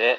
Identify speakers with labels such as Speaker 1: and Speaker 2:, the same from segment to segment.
Speaker 1: it.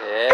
Speaker 1: 예.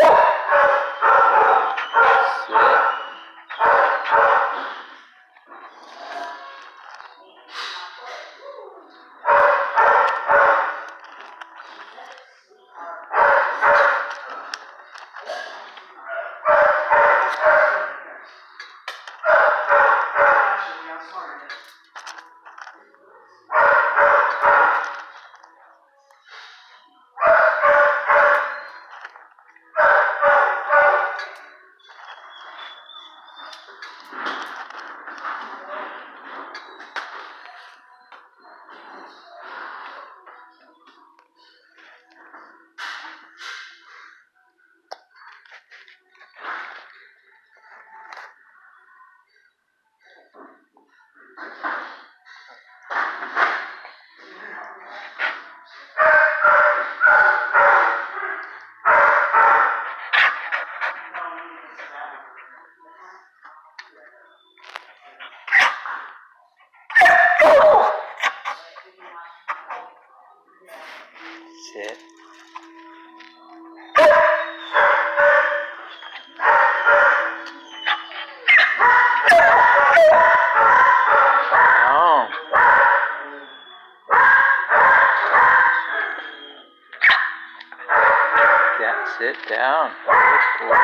Speaker 1: Sit down. Good.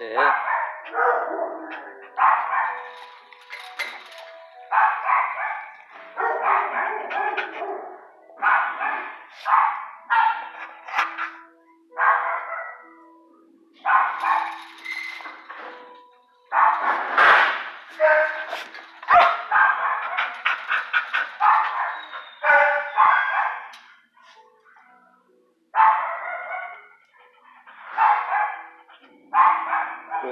Speaker 1: Good Thank you.